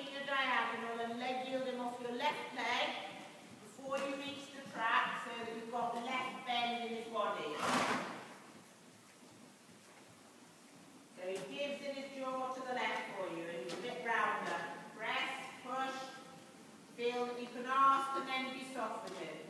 in diagonal and leg yielding off your left leg before you reach the track so that you've got left bend in his body. So he gives in his jaw to the left for you and you're a bit rounder. Press, push, feel that you can ask and then be soft with it.